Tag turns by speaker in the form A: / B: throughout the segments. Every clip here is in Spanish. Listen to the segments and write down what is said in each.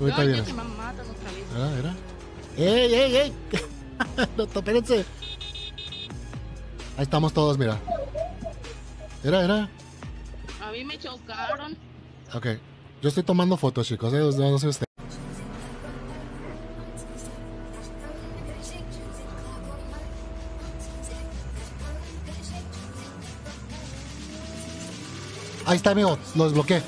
A: Otra vez.
B: Era, era. ¡Ey, ey, ey! no, espérense. Ahí estamos todos, mira. Era, era.
A: A mí me chocaron.
B: Ok. Yo estoy tomando fotos, chicos. eh, No, no sé usted. Ahí está, amigo. Lo desbloqueé.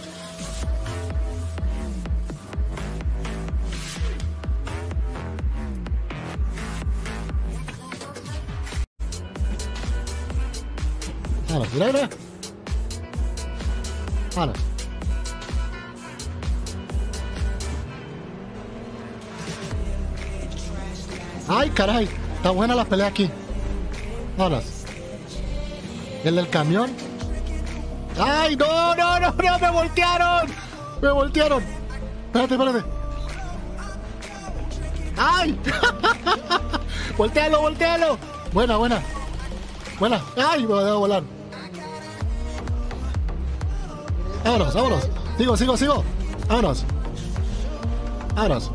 B: Vámonos, mira, mira. Ay, caray. Está buena la pelea aquí. Vámonos. El del camión. Ay, no, no, no, no, me voltearon. Me voltearon. Espérate, espérate. Ay. voltealo, voltealo. Buena, buena. Buena. Ay, me voy a volar. Vámonos, vámonos. Sigo, sigo, sigo. Vámonos. Vámonos.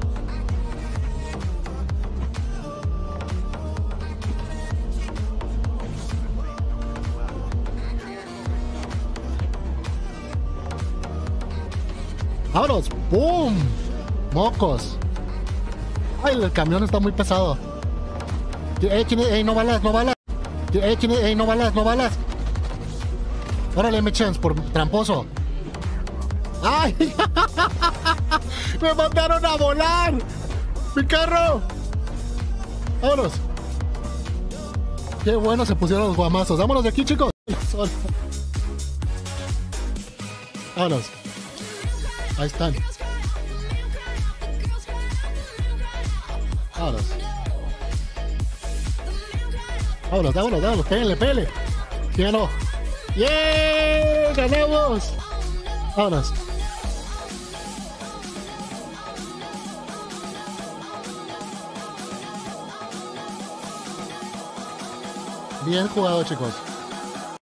B: ¡Vámonos! ¡Pum! ¡Mocos! ¡Ay, el camión está muy pesado! ¡Ey, es? ey, no balas, no balas! ¡Ey, es? ey, no balas, no balas! ¡Órale, me chance por tramposo! ¡Ay! ¡Me mandaron a volar! ¡Mi carro! ¡Vámonos! ¡Qué bueno se pusieron los guamazos! ¡Vámonos de aquí, chicos! ¡Vámonos! Ahí están. Vámonos. Vámonos, vámonos, vámonos. Pégale, pégale. ¿Sí o no? ¡Yeah! ¡Ganamos! Vámonos. Bien jugado, chicos.